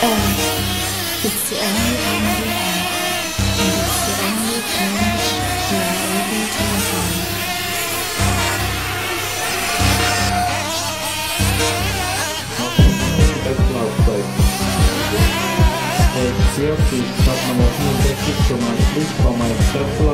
Oh, Viel. Ich habe nochmal 65 schon mal Pflicht, war